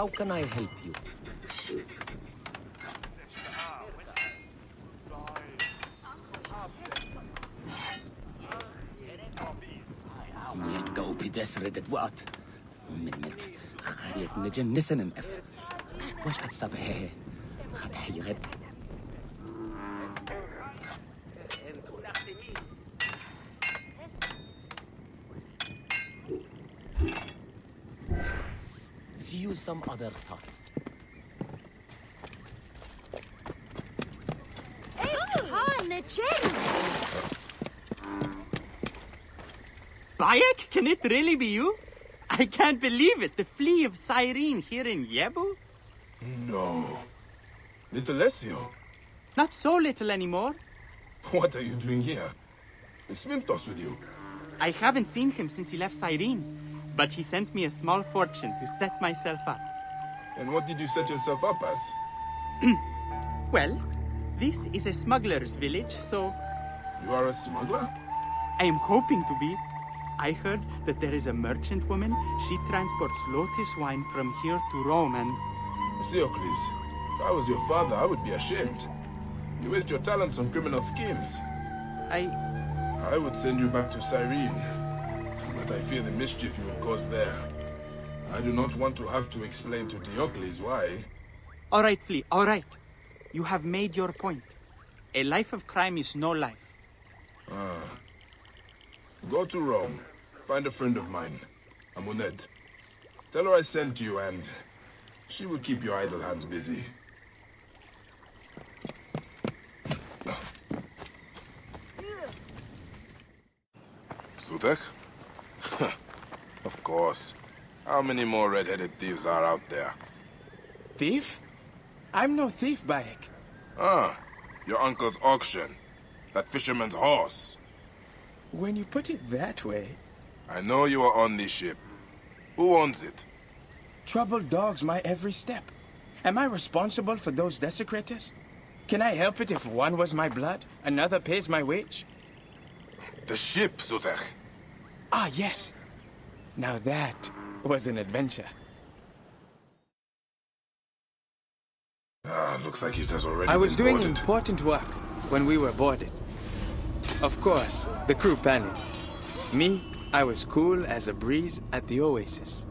How can I help you? جو بدسرة وقت من مت خريت نجن نسن نقف واش أتصاب؟ هي خد حي غد some other time. Bayek, can it really be you? I can't believe it. The flea of Cyrene here in Yebu? No. Little Ezio, Not so little anymore. what are you doing here? Is Mintos with you? I haven't seen him since he left Cyrene, but he sent me a small fortune to set myself up. And what did you set yourself up as? Well, this is a smuggler's village, so You are a smuggler? I am hoping to be. I heard that there is a merchant woman. She transports lotus wine from here to Rome, and Theocles, if I was your father, I would be ashamed. You waste your talents on criminal schemes. I. I would send you back to Cyrene, but I fear the mischief you would cause there. I do not want to have to explain to Diocles why. All right, Flea, all right. You have made your point. A life of crime is no life. Ah. Go to Rome, find a friend of mine, Amunet. Tell her I sent you and she will keep your idle hands busy. Sutek? of course. How many more red-headed thieves are out there? Thief? I'm no thief, Bayek. Ah, your uncle's auction. That fisherman's horse. When you put it that way, I know you are on this ship. Who owns it? trouble dogs my every step. Am I responsible for those desecrators? Can I help it if one was my blood, another pays my wage? The ship, Sutek. Ah, yes. Now that was an adventure. Ah, looks like it has already I was doing boarded. important work when we were boarded. Of course, the crew panicked. Me, I was cool as a breeze at the oasis.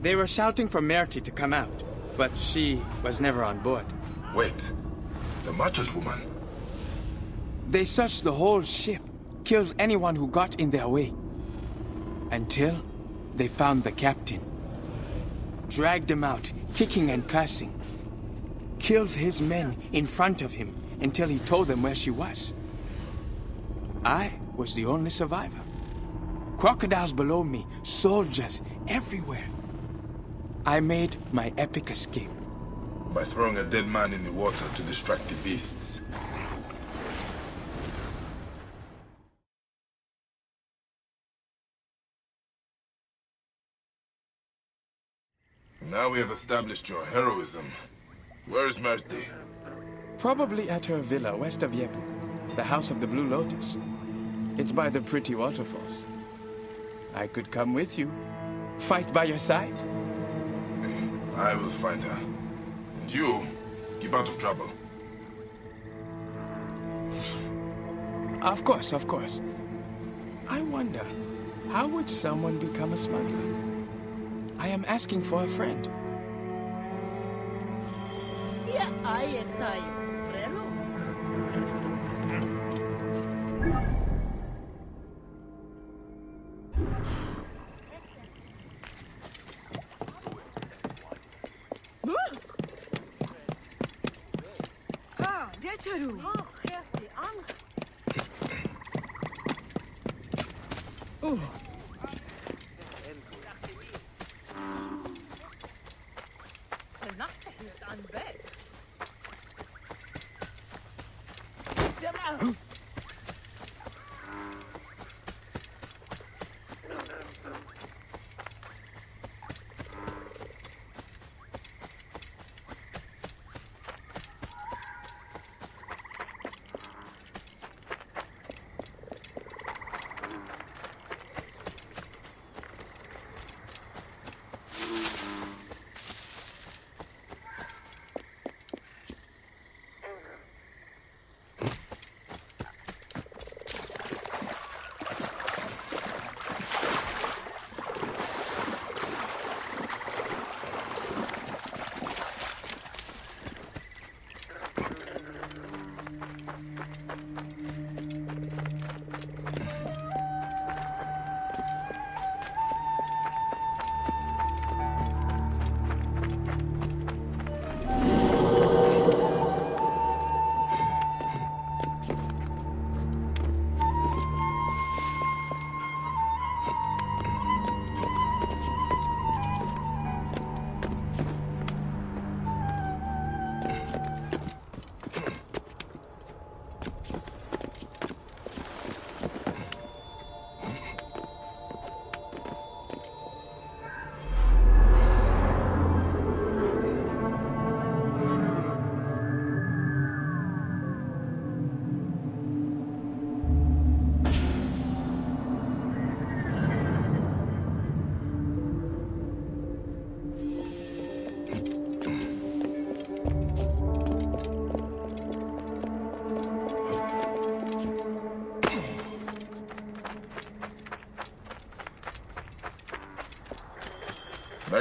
They were shouting for Merty to come out, but she was never on board. Wait. The merchant woman. They searched the whole ship, killed anyone who got in their way. Until they found the captain. Dragged him out, kicking and cursing. Killed his men in front of him until he told them where she was. I was the only survivor. Crocodiles below me, soldiers everywhere. I made my epic escape. By throwing a dead man in the water to distract the beasts. Now we have established your heroism. Where is Merti? Probably at her villa west of Yebu, the House of the Blue Lotus. It's by the pretty waterfalls. I could come with you. Fight by your side. I will find her. And you, keep out of trouble. Of course, of course. I wonder, how would someone become a smuggler? I am asking for a friend. Ja, ai tayo.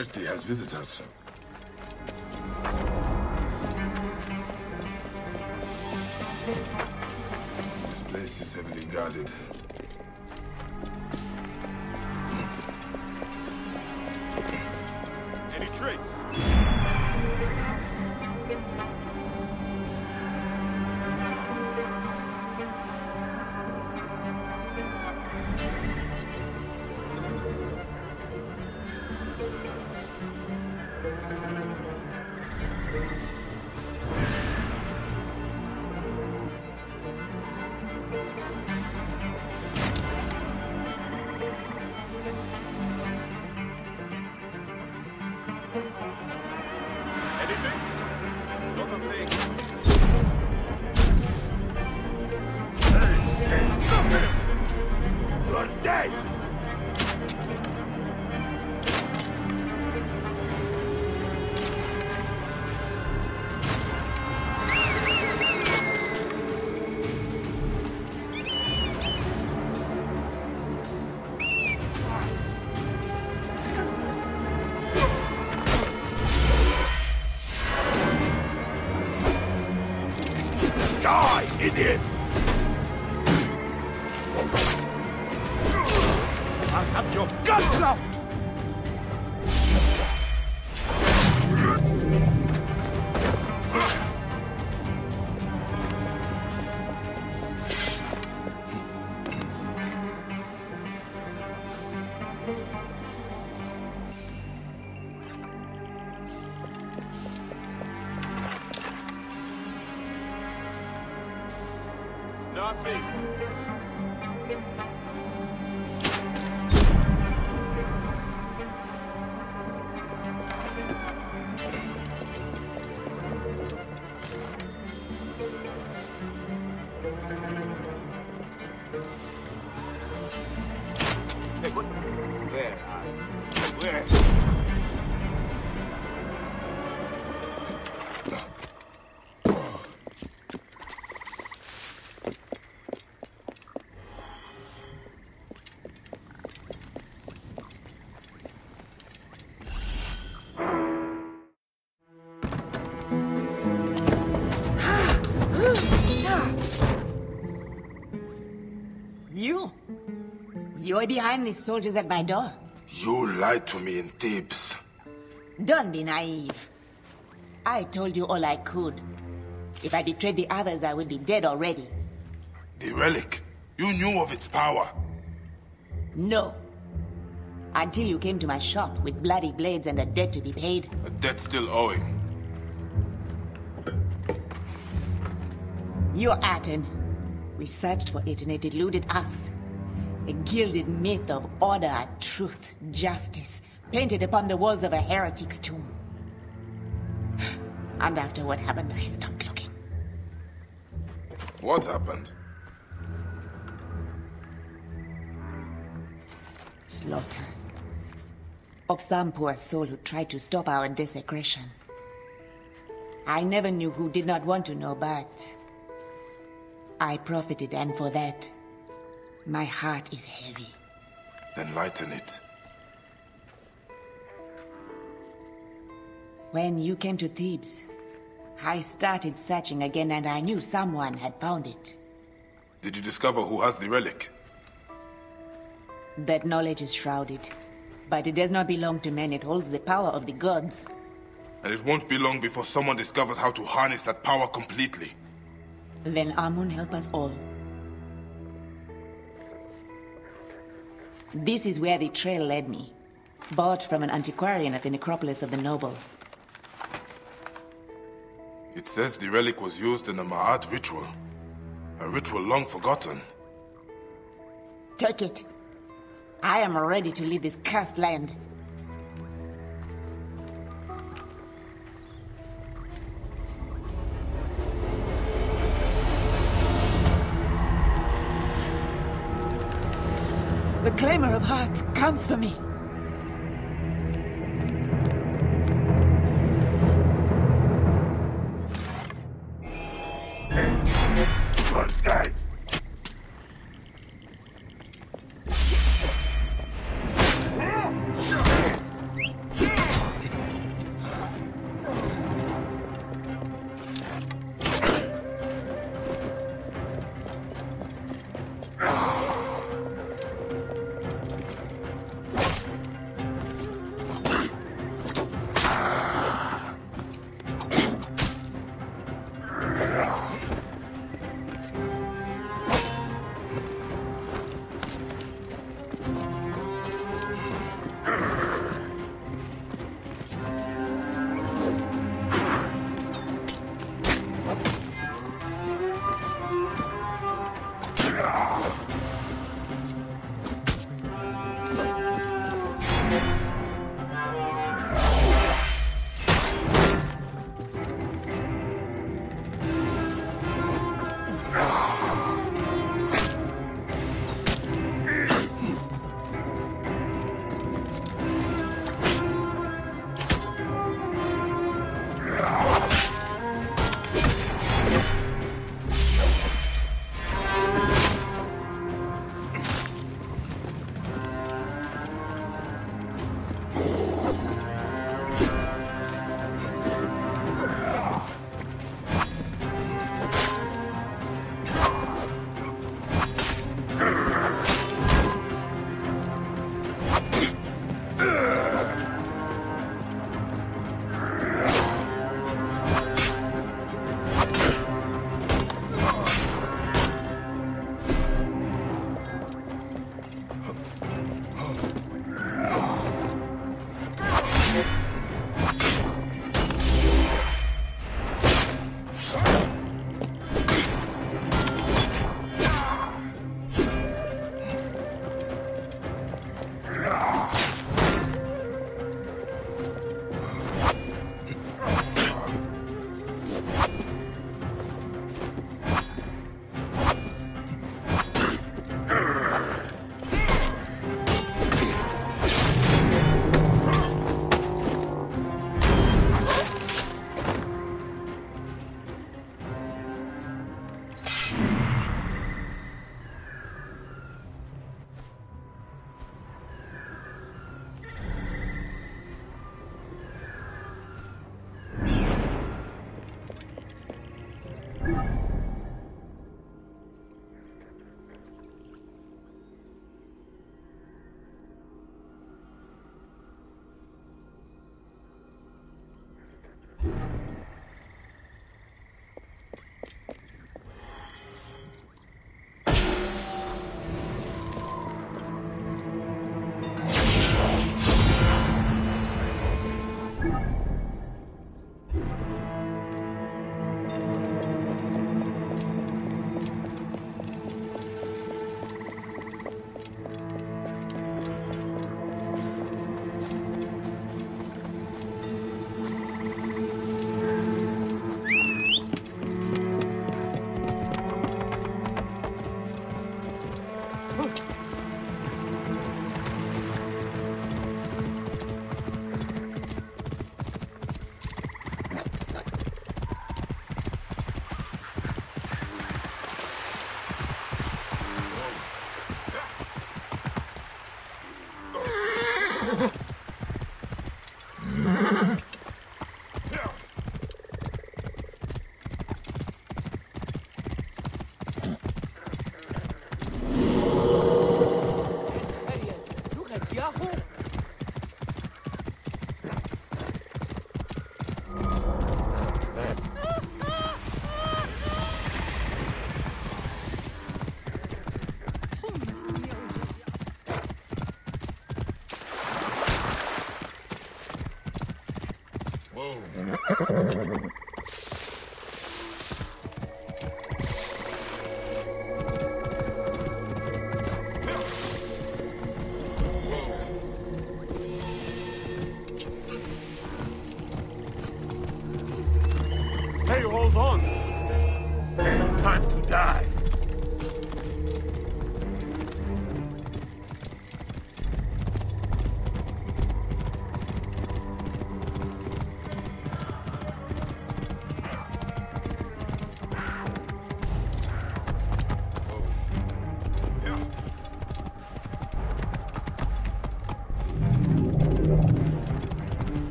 Murti has visitors. This place is heavily guarded. Nothing. Hey, You're behind these soldiers at my door. You lied to me in Thebes. Don't be naive. I told you all I could. If I betrayed the others, I would be dead already. The relic. You knew of its power. No. Until you came to my shop with bloody blades and a debt to be paid. A debt still owing. You're Aten. We searched for it and it eluded us. A gilded myth of order, truth, justice, painted upon the walls of a heretic's tomb. And after what happened, I stopped looking. What happened? Slaughter. Of some poor soul who tried to stop our desecration. I never knew who did not want to know, but I profited, and for that, my heart is heavy. Then lighten it. When you came to Thebes, I started searching again and I knew someone had found it. Did you discover who has the relic? That knowledge is shrouded, but it does not belong to men. It holds the power of the gods. And it won't be long before someone discovers how to harness that power completely. Then Amun help us all. This is where the trail led me. Bought from an antiquarian at the necropolis of the nobles. It says the relic was used in a Ma'at ritual. A ritual long forgotten. Take it. I am ready to leave this cursed land. The claimer of hearts comes for me.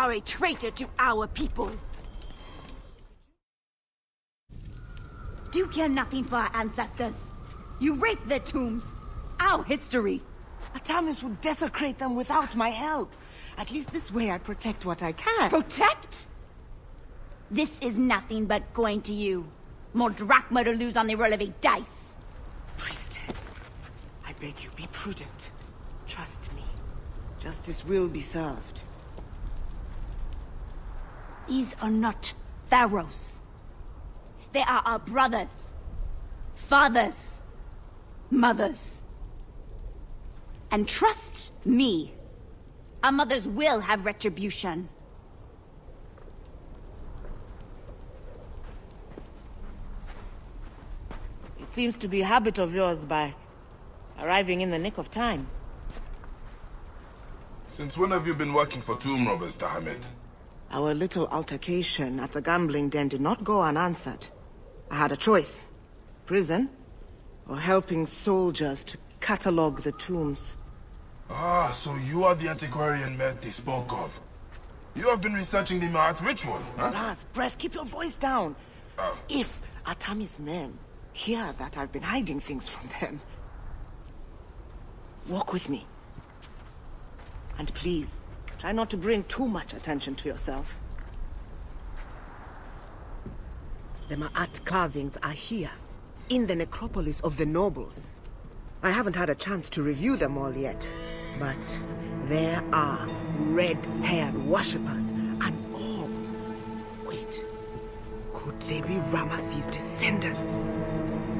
Are a traitor to our people. Do you care nothing for our ancestors? You rape their tombs. Our history. Atamis would desecrate them without my help. At least this way I protect what I can. Protect? This is nothing but going to you. More drachma to lose on the roll of a dice. Priestess, I beg you, be prudent. Trust me. Justice will be served. These are not pharaohs. They are our brothers, fathers, mothers. And trust me, our mothers will have retribution. It seems to be a habit of yours by arriving in the nick of time. Since when have you been working for tomb robbers, Tahemet? Our little altercation at the gambling den did not go unanswered. I had a choice. Prison, or helping soldiers to catalog the tombs. Ah, so you are the antiquarian Mert they spoke of. You have been researching the Maat ritual, huh? Raz, Breath, keep your voice down. Oh. If Atami's men hear that I've been hiding things from them, Walk with me. And please, try not to bring too much attention to yourself. The Ma'at carvings are here, in the necropolis of the nobles. I haven't had a chance to review them all yet, but there are red-haired worshippers and all. Wait, could they be Ramesses' descendants?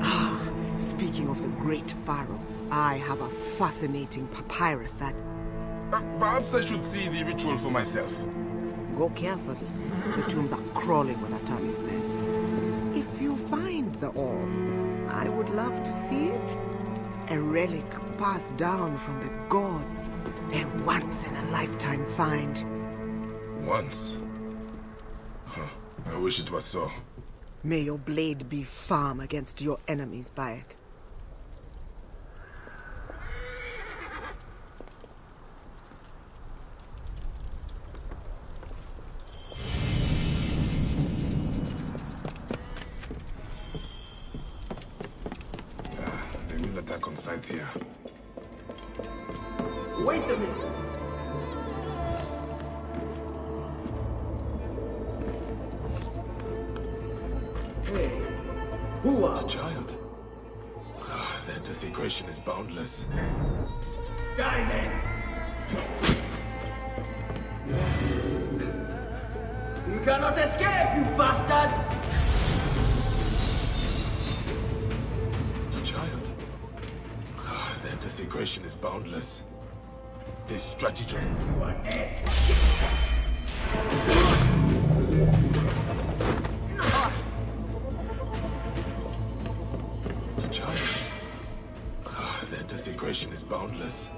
Ah, speaking of the great pharaoh, I have a fascinating papyrus that... Perhaps I should see the ritual for myself. Go carefully. The tombs are crawling with Atami's men. If you find the orb, I would love to see it. A relic passed down from the gods. A once-in-a-lifetime find. Once? Huh. I wish it was so. May your blade be firm against your enemies, Bayek. Will attack on sight here. Wait a minute. Hey, who are A child? Ah, Their desecration is boundless. Die then! You cannot escape, you bastard! Their desecration is boundless. This stratagem. You are dead. Ah, Their desecration is boundless.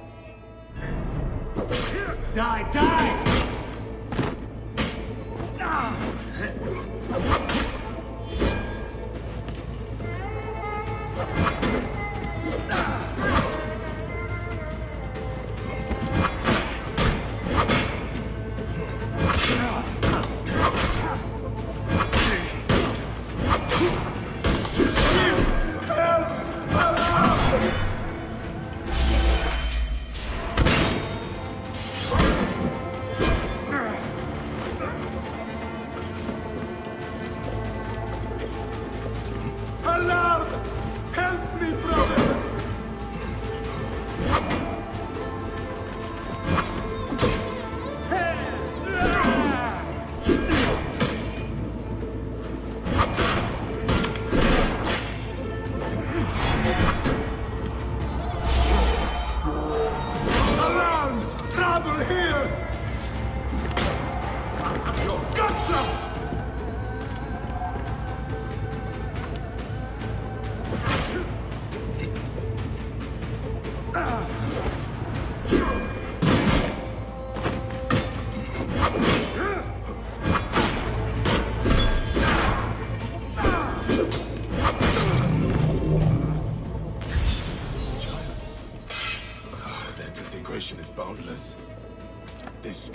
Die, die!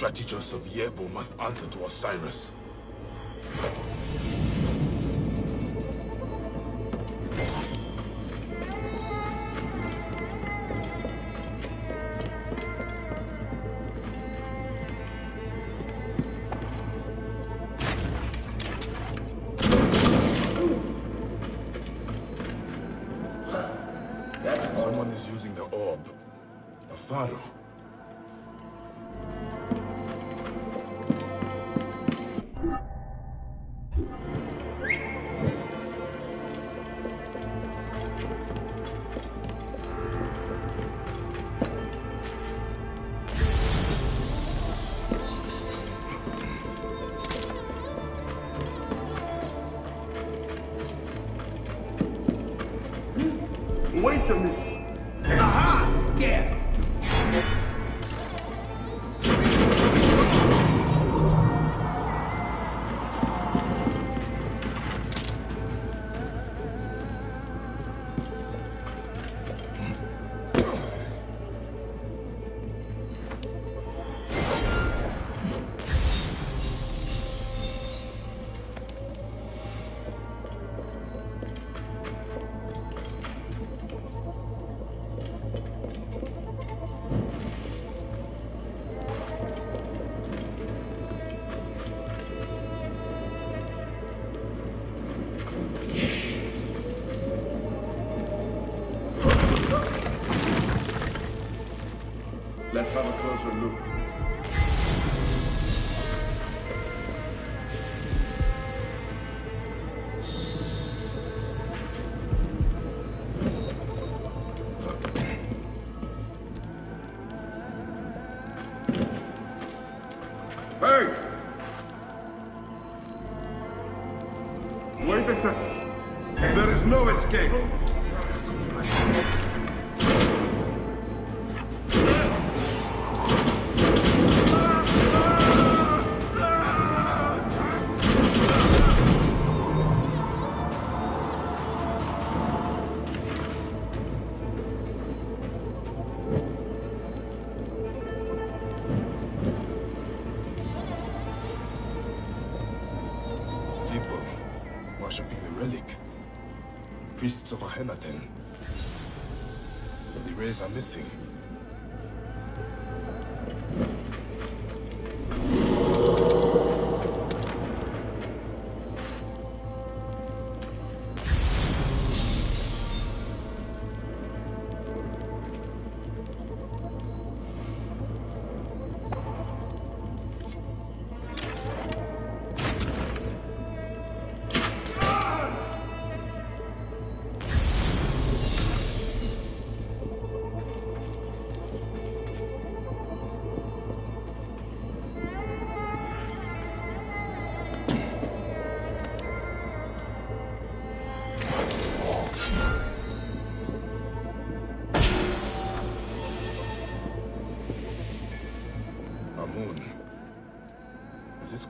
This strategist of Yebu must answer to Osiris.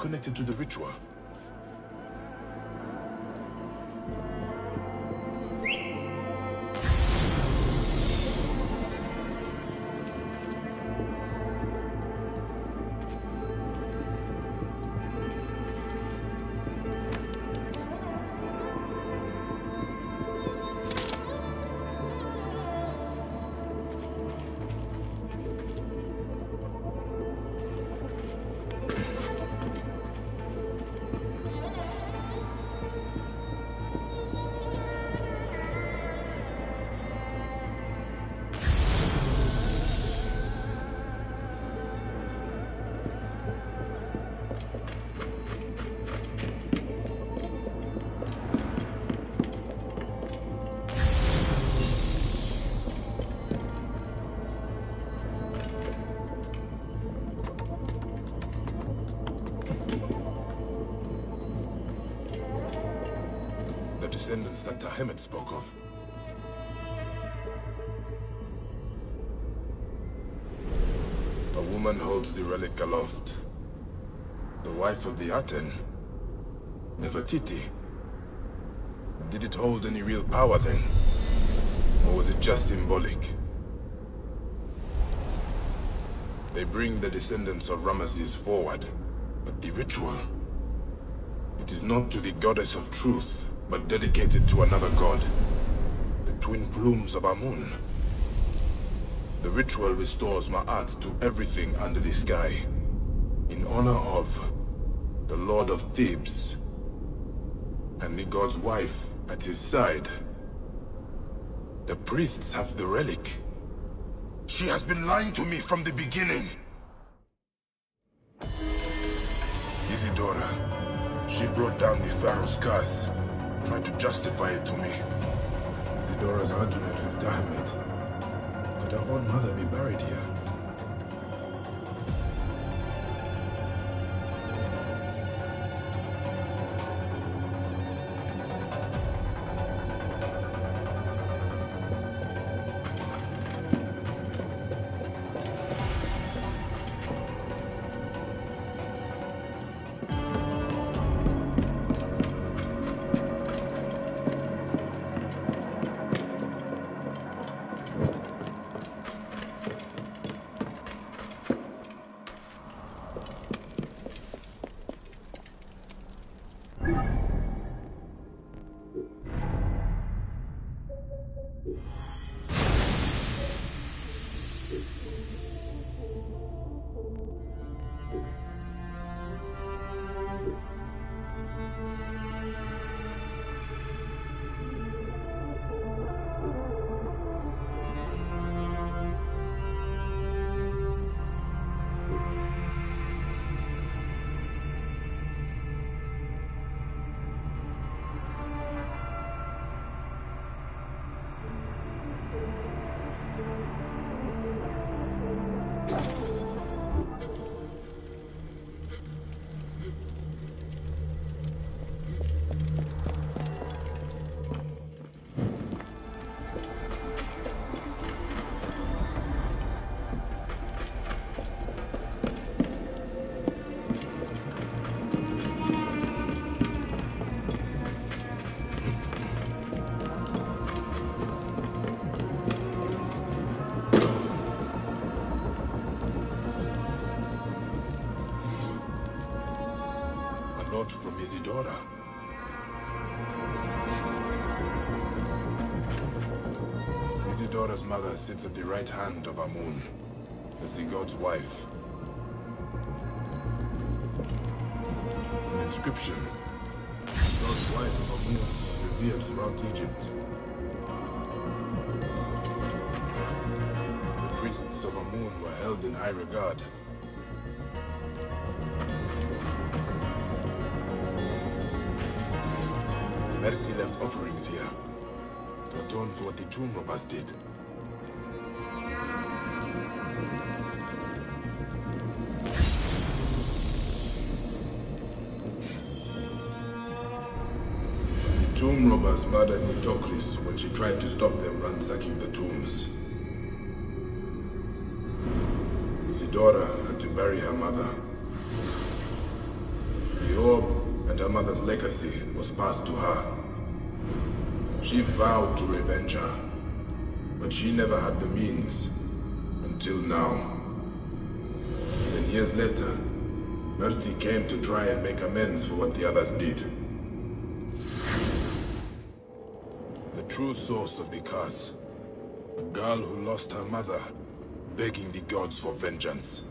Connected to the ritual? Descendants that Tahemet spoke of. A woman holds the relic aloft. The wife of the Aten. Nefertiti. Did it hold any real power then? Or was it just symbolic? They bring the descendants of Ramesses forward, but the ritual... It is not to the goddess of truth, but dedicated to another god. The twin plumes of Amun. The ritual restores Ma'at to everything under the sky. In honor of the Lord of Thebes. And the god's wife at his side. The priests have the relic. She has been lying to me from the beginning. Isidora. She brought down the Pharaoh's curse, tried to justify it to me. Isidora's argument with Tahemet. Could her own mother be buried here? A note from Isidora. Isidora's mother sits at the right hand of Amun, as the god's wife. An inscription. The god's wife of Amun was revered throughout Egypt. The priests of Amun were held in high regard. Offerings here to atone for what the tomb robbers did. The tomb robbers murdered Nitocris when she tried to stop them ransacking the tombs. Isidora had to bury her mother. The orb and her mother's legacy was passed to her. She vowed to revenge her, but she never had the means until now. Then years later, Merti came to try and make amends for what the others did. The true source of the curse. A girl who lost her mother, begging the gods for vengeance.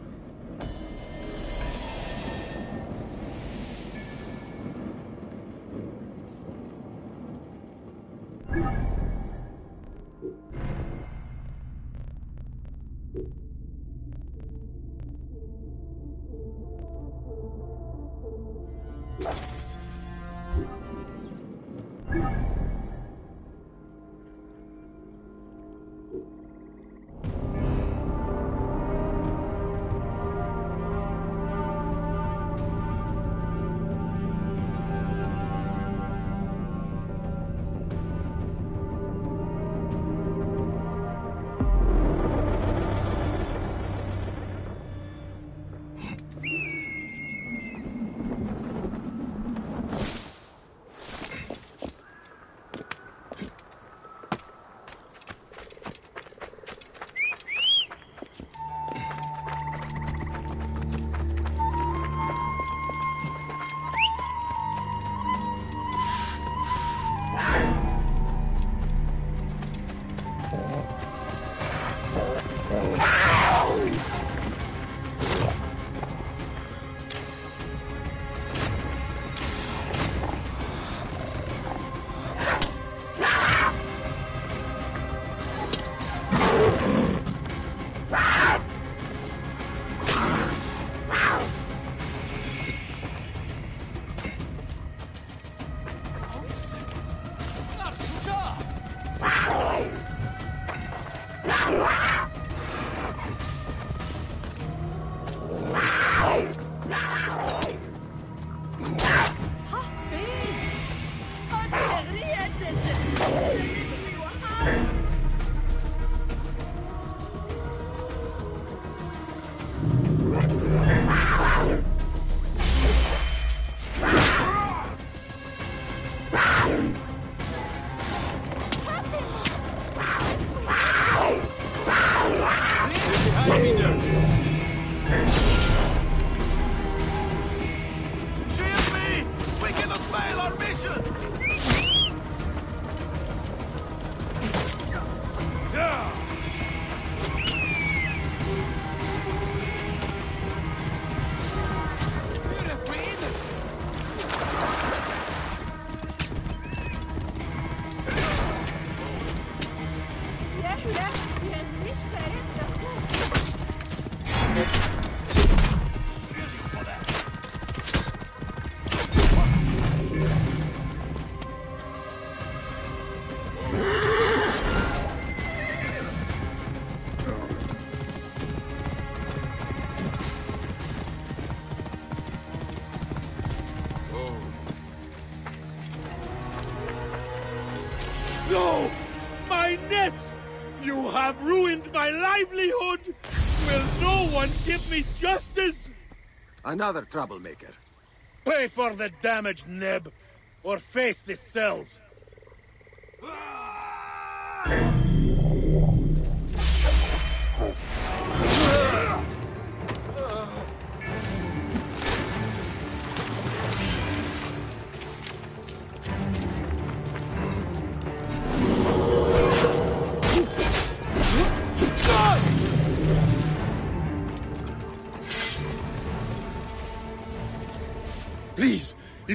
Livelihood! Will no one give me justice? Another troublemaker. Pay for the damage, Neb, or face the cells.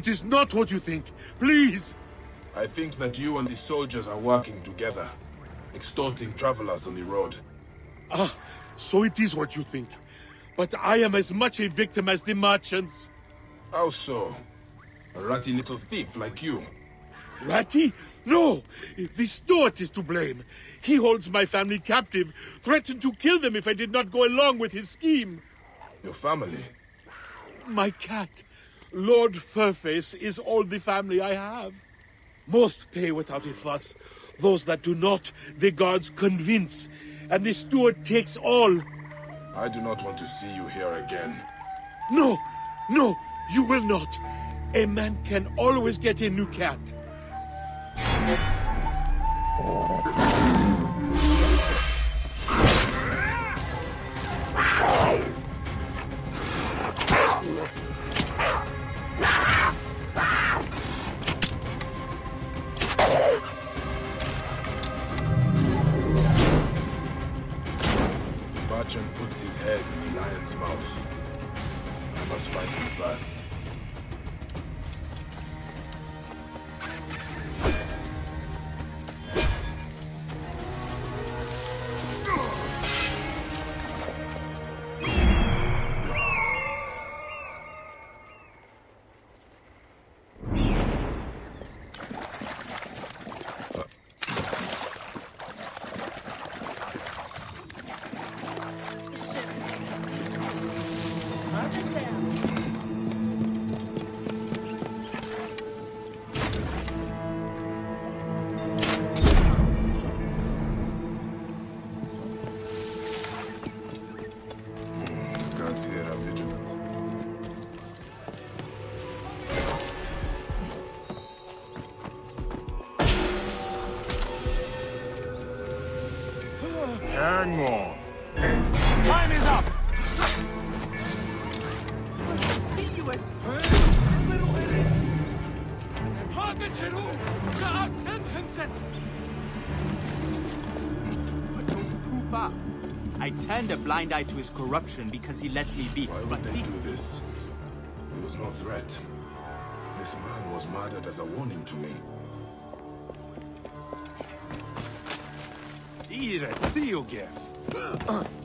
It is not what you think. Please! I think that you and the soldiers are working together, extorting travelers on the road. Ah, so it is what you think. But I am as much a victim as the merchants. How so? A ratty little thief like you. Ratty? No! The steward is to blame. He holds my family captive, threatened to kill them if I did not go along with his scheme. Your family? My cat, Lord Furface, is all the family I have. Most pay without a fuss. Those that do not, the guards convince, and the steward takes all. I do not want to see you here again. No, no, you will not. A man can always get a new cat. Too far. I turned a blind eye to his corruption because he let me be. Why but would they this do this? It was no threat. This man was murdered as a warning to me. Ire, Tioge.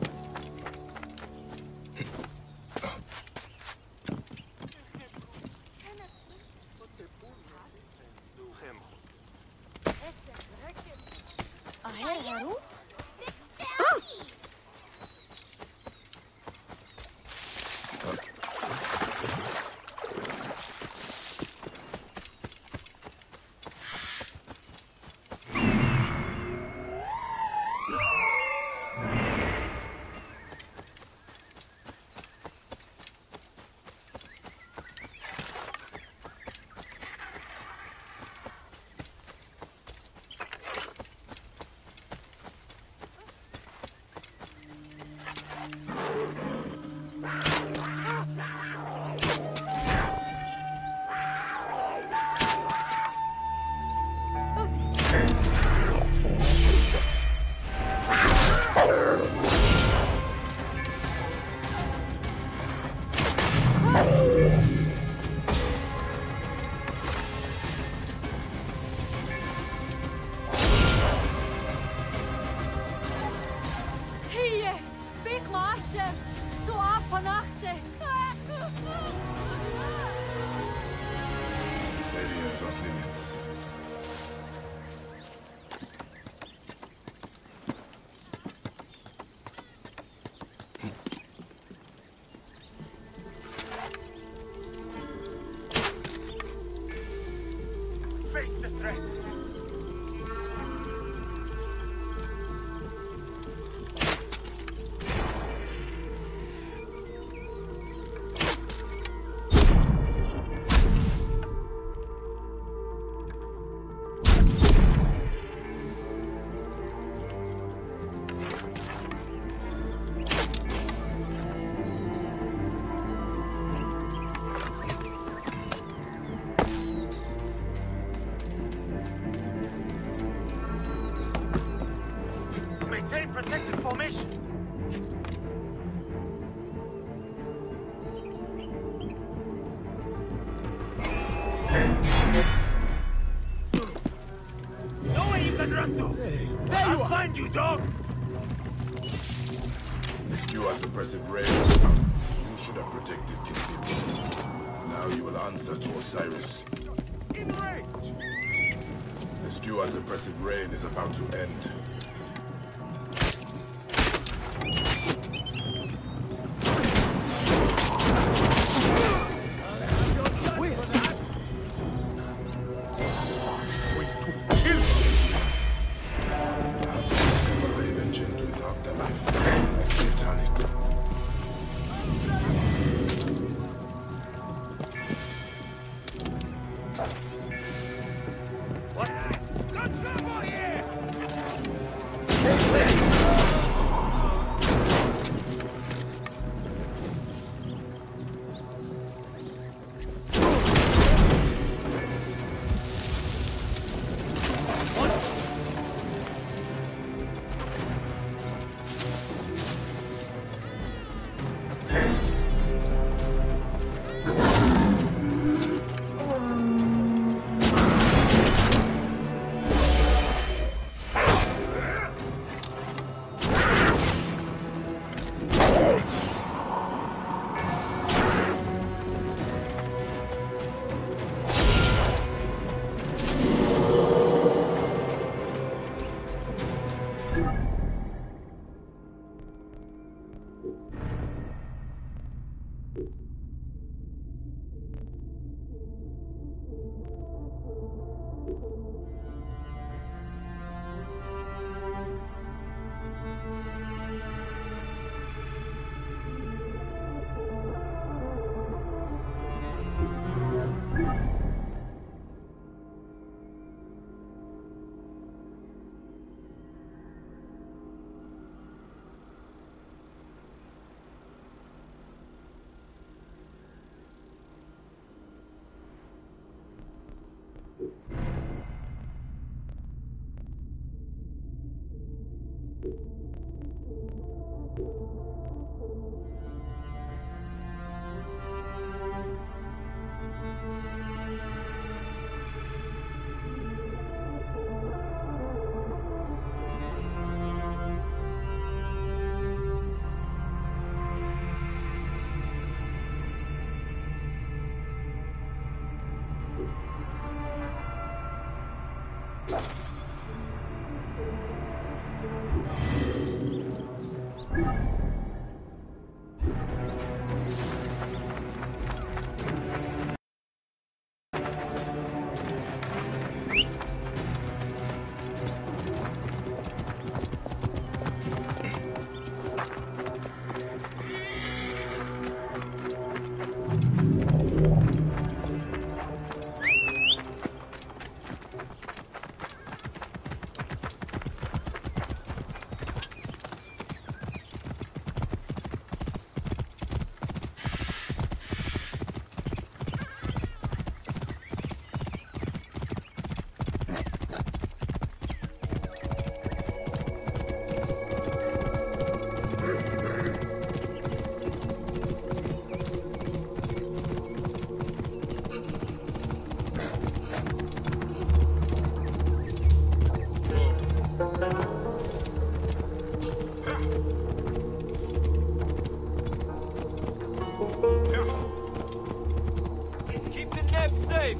Keep the net safe.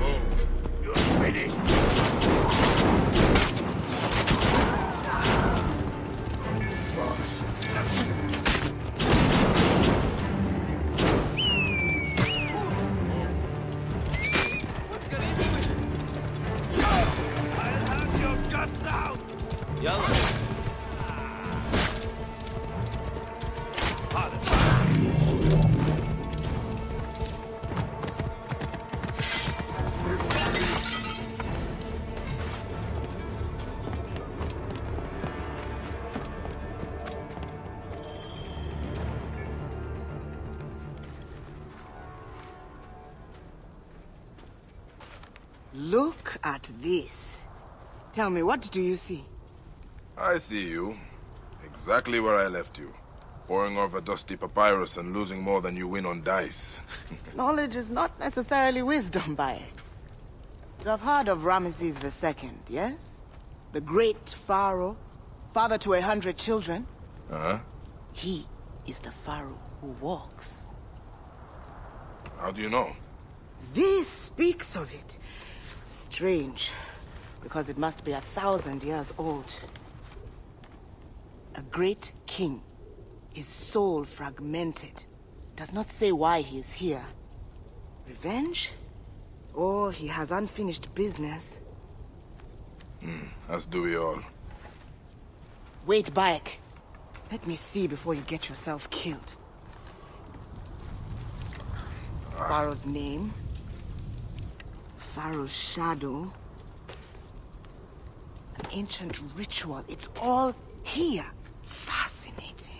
Oh, you're finished. Tell me, what do you see? I see you. Exactly where I left you. Poring over dusty papyrus and losing more than you win on dice. Knowledge is not necessarily wisdom, Bayek. You have heard of Ramesses II, yes? The great pharaoh? father to a hundred children. Uh-huh. He is the Pharaoh who walks. How do you know? This speaks of it. Strange, because it must be a thousand years old. A great king, his soul fragmented, does not say why he is here. Revenge? Or he has unfinished business. Hmm, as do we all. Wait, Bayek. Let me see before you get yourself killed. Pharaoh's name. Pharaoh's shadow. An ancient ritual. It's all here. Fascinating.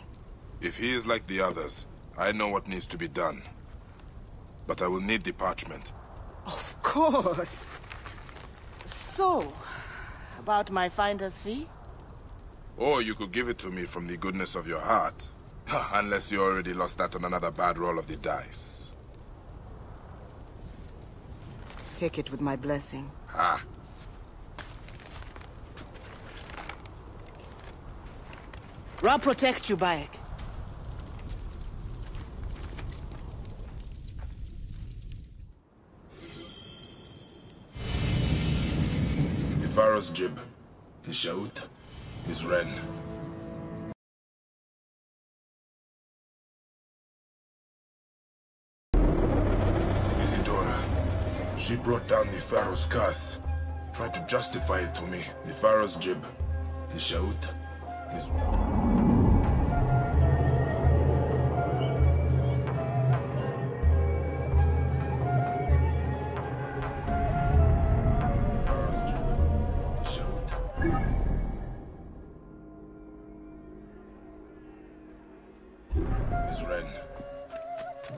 If he is like the others, I know what needs to be done. But I will need the parchment. Of course. So, about my finder's fee? Or you could give it to me from the goodness of your heart. Unless you already lost that on another bad roll of the dice. Take it with my blessing. Ha! Ra protect you, Bayek. The Pharaoh's jib, the Shaut, is Ren. Isidora, she brought down the Pharaoh's curse. Tried to justify it to me. The Pharaoh's jib, the Shaut, his... Ren.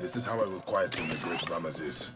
This is how I will quieten the great Ramesses.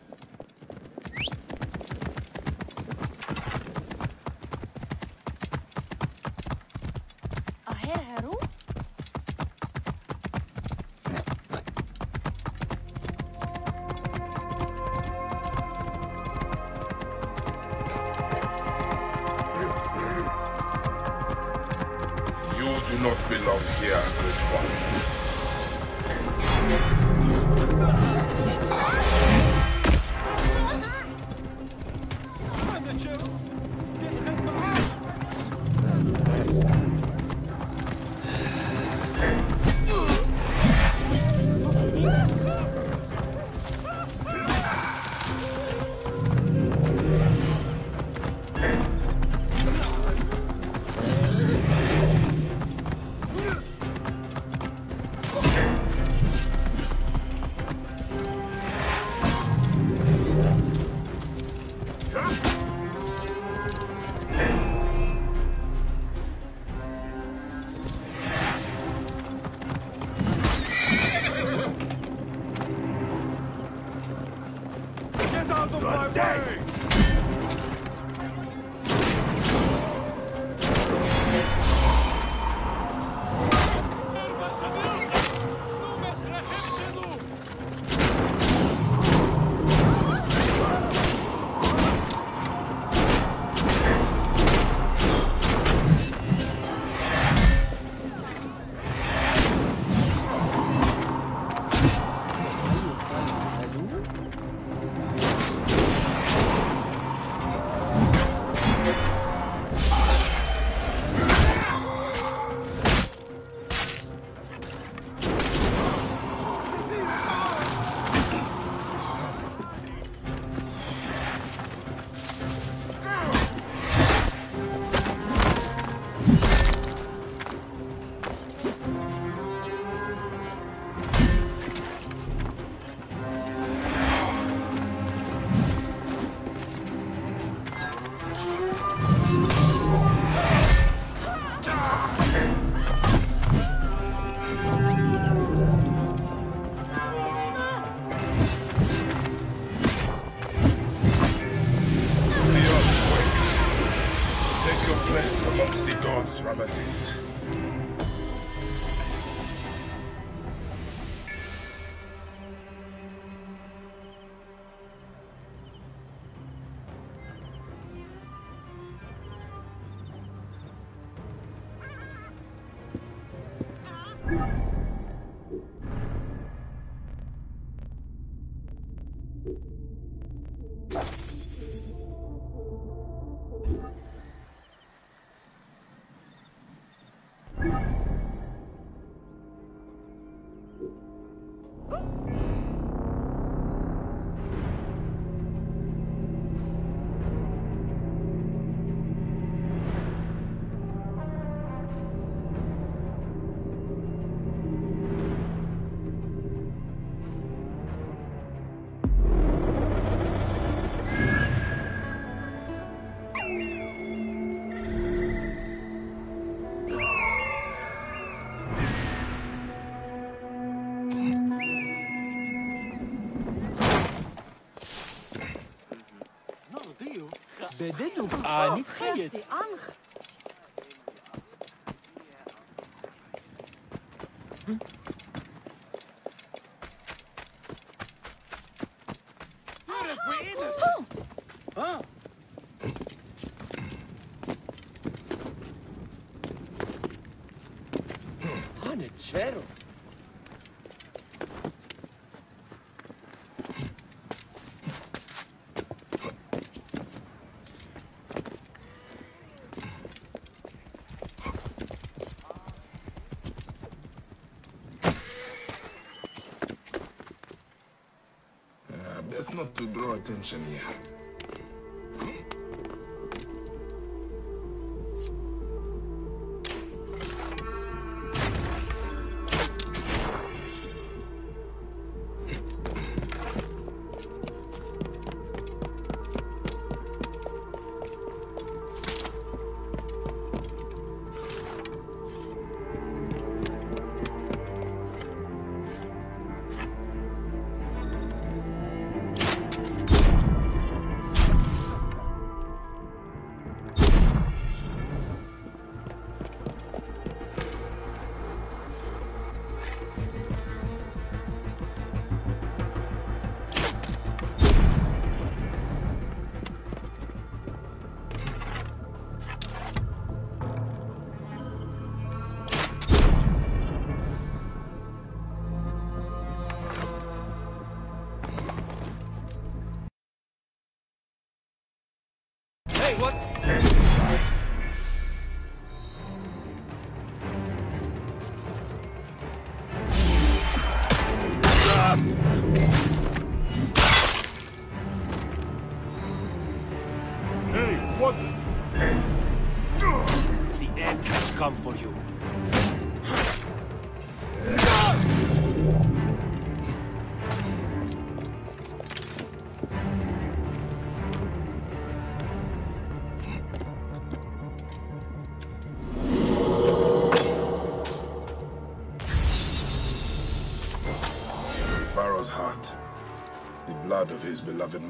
wij dit doen? Ah, oh, niet vergeet. Not to draw attention here. Hey, what?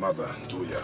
Mother, Tuya.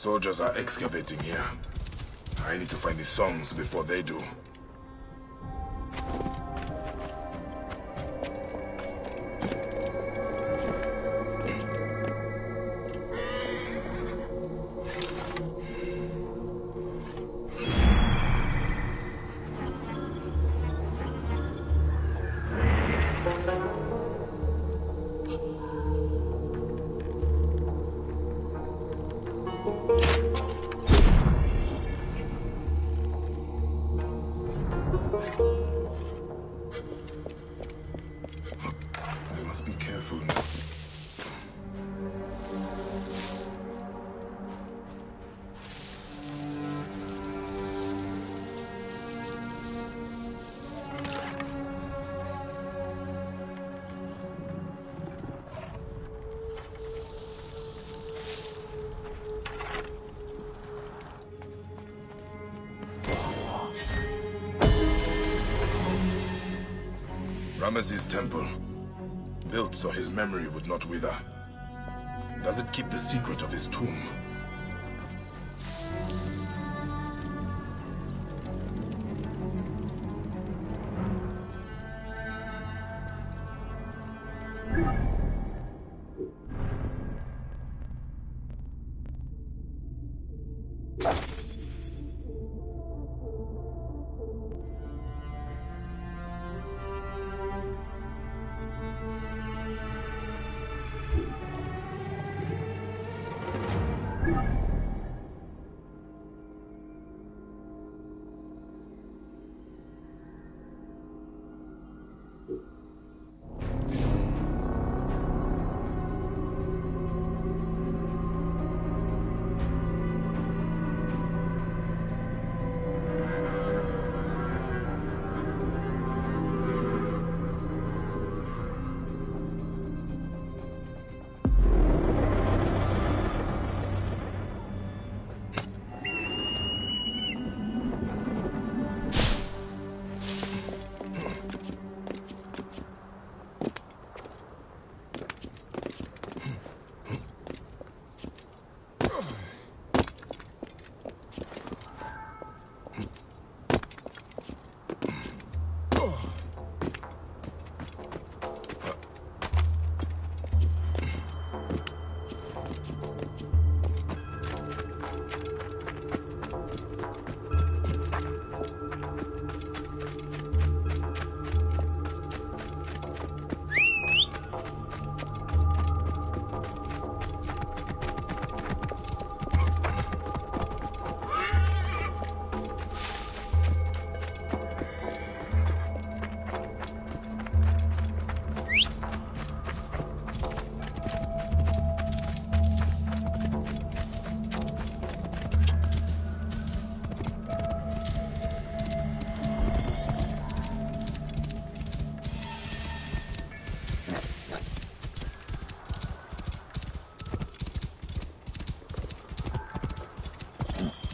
Soldiers are excavating here. I need to find the songs before they do. Careful. Ramesses Temple. Built so his memory would not wither. Does it keep the secret of his tomb?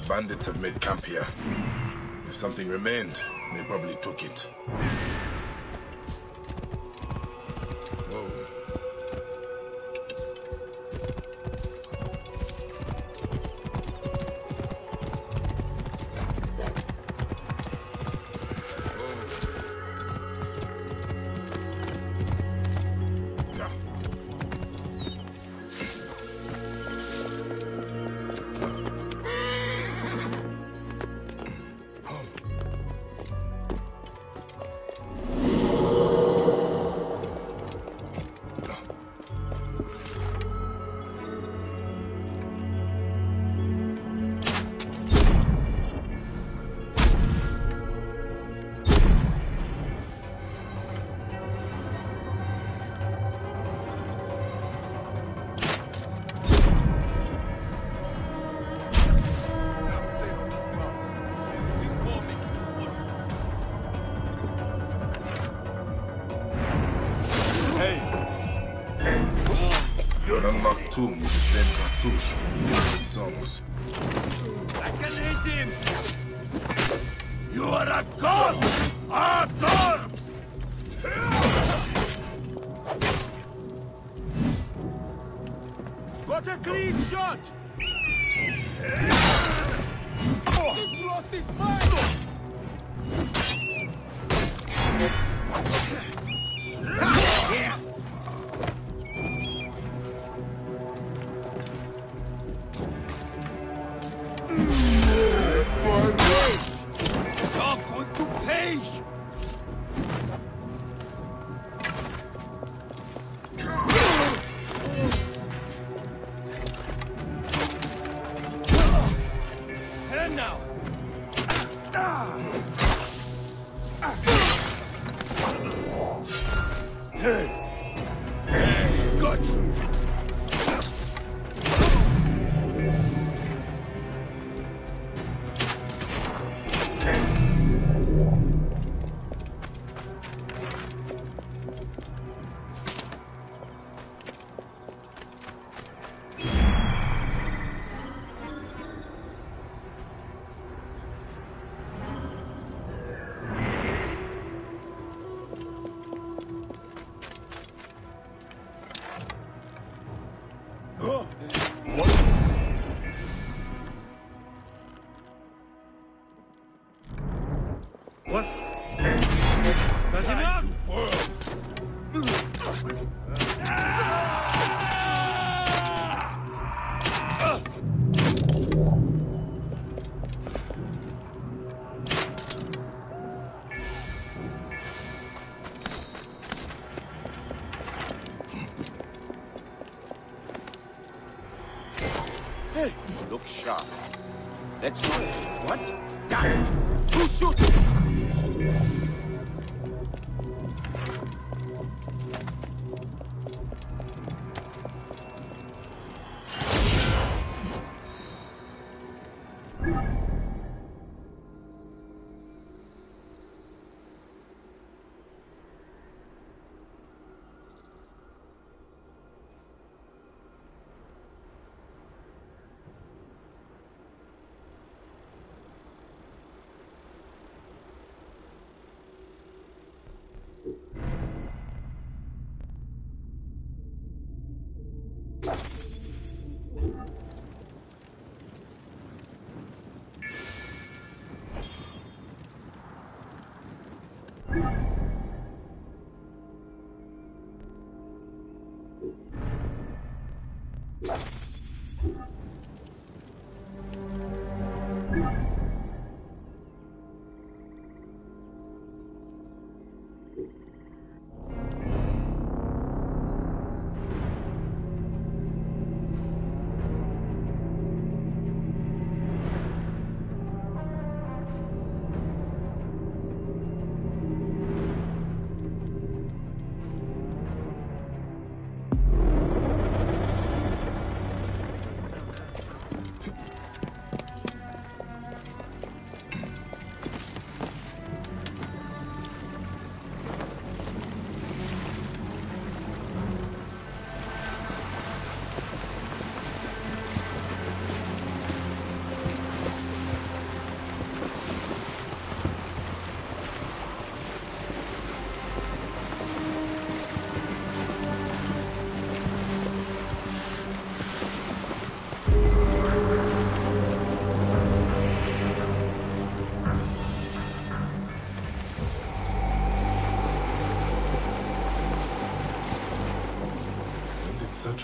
Bandits have made camp here. If something remained, they probably took it. Yeah.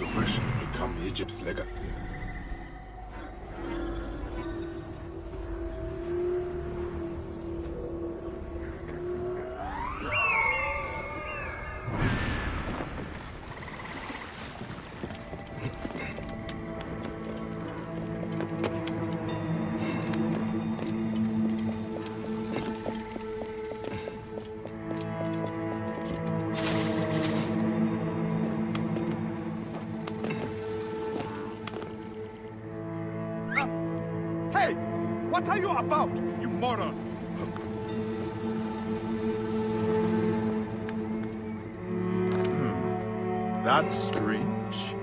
Did become Egypt's legacy? Hey! What are you about, you moron? Hmm, that's strange.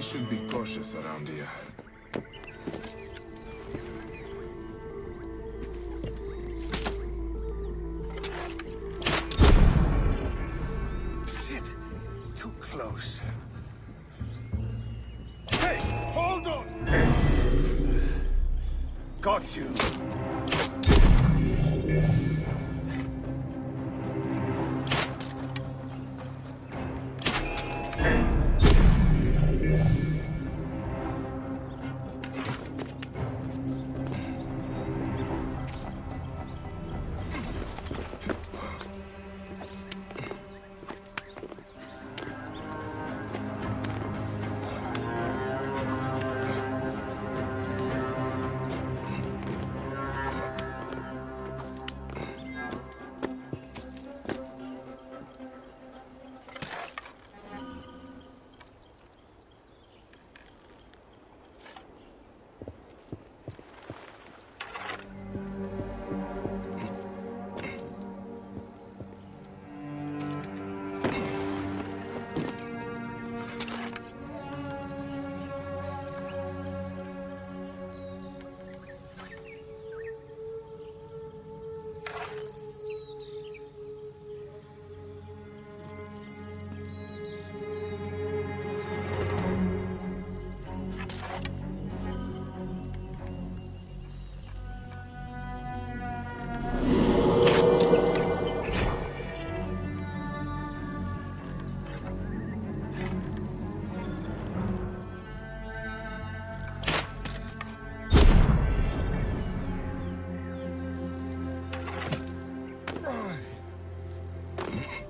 I should be cautious around here. time.